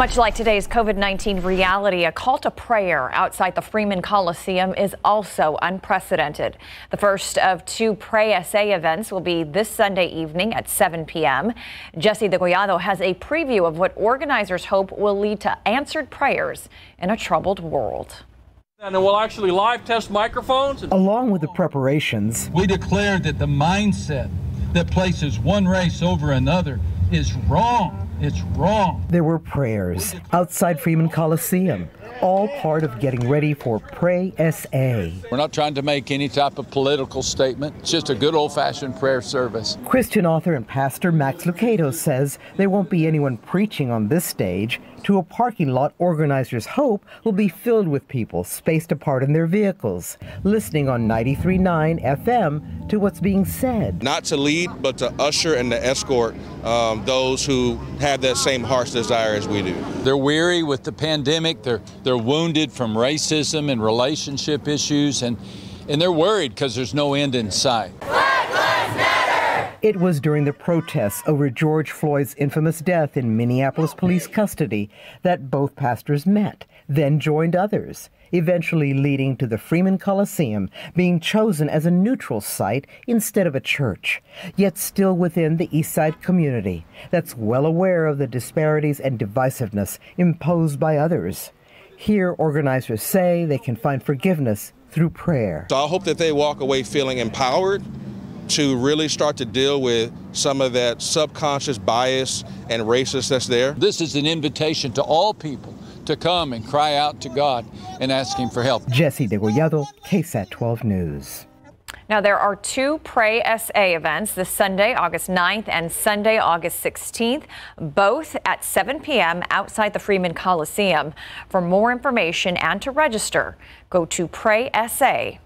Much like today's COVID 19 reality, a call to prayer outside the Freeman Coliseum is also unprecedented. The first of two Pray SA events will be this Sunday evening at 7 p.m. Jesse De Degollado has a preview of what organizers hope will lead to answered prayers in a troubled world. And then we'll actually live test microphones. Along with the preparations, we declare that the mindset that places one race over another is wrong. It's wrong. There were prayers outside Freeman Coliseum, all part of getting ready for Pray SA. We're not trying to make any type of political statement. It's just a good old fashioned prayer service. Christian author and pastor Max Lucado says there won't be anyone preaching on this stage to a parking lot organizers hope will be filled with people spaced apart in their vehicles, listening on 93.9 FM to what's being said. Not to lead, but to usher and to escort um, those who have that same heart's desire as we do. They're weary with the pandemic. They're they're wounded from racism and relationship issues, and and they're worried because there's no end in sight. It was during the protests over George Floyd's infamous death in Minneapolis police custody that both pastors met, then joined others, eventually leading to the Freeman Coliseum being chosen as a neutral site instead of a church, yet still within the Eastside community that's well aware of the disparities and divisiveness imposed by others. Here, organizers say they can find forgiveness through prayer. So I hope that they walk away feeling empowered to really start to deal with some of that subconscious bias and racist that's there. This is an invitation to all people to come and cry out to God and ask Him for help. Jesse Degollado, KSAT 12 News. Now, there are two Pray SA events this Sunday, August 9th and Sunday, August 16th, both at 7 p.m. outside the Freeman Coliseum. For more information and to register, go to praysa.org.